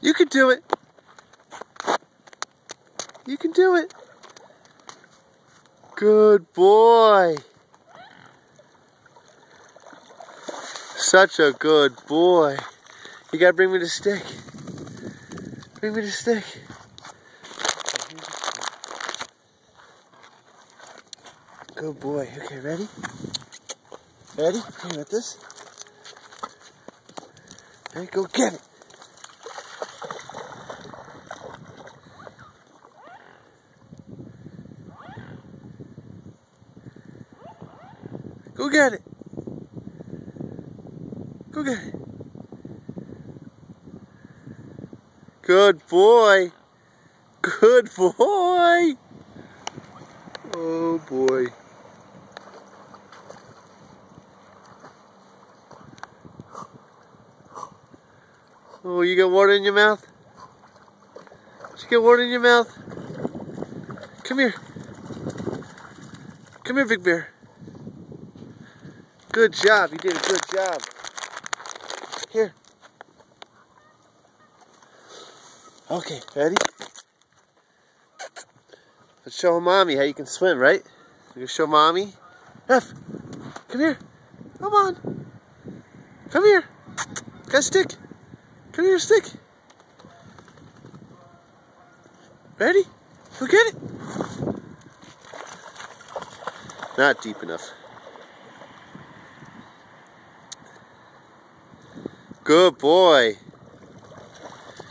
You can do it. You can do it. Good boy. Such a good boy. You gotta bring me the stick. Bring me the stick. Good boy. Okay, ready? Ready? Okay, with this. Ready? Go get it. Go get it. Go get it. Good boy. Good boy. Oh boy. Oh, you got water in your mouth? Did you get water in your mouth? Come here. Come here, Big Bear. Good job. You did a good job. Here. Okay, ready? Let's show mommy how you can swim, right? You can show mommy. F, come here. Come on. Come here. Got a stick. Come here, stick. Ready? Go get it. Not deep enough. Good boy.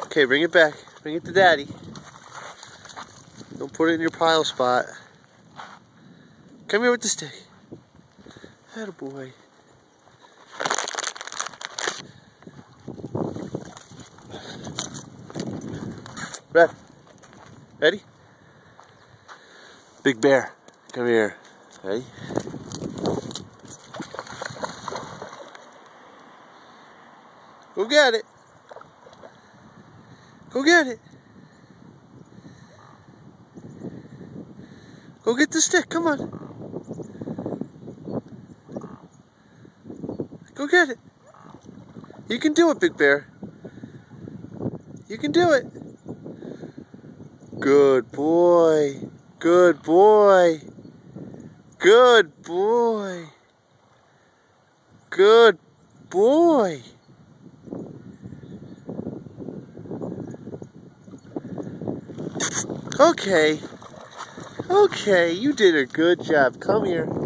Okay, bring it back. Bring it to daddy. Don't put it in your pile spot. Come here with the stick. That a boy. Red. Ready? Big bear. Come here. Ready? Go get it. Go get it. Go get the stick. Come on. Go get it. You can do it, Big Bear. You can do it. Good boy. Good boy. Good boy. Good boy. Okay. Okay, you did a good job. Come here.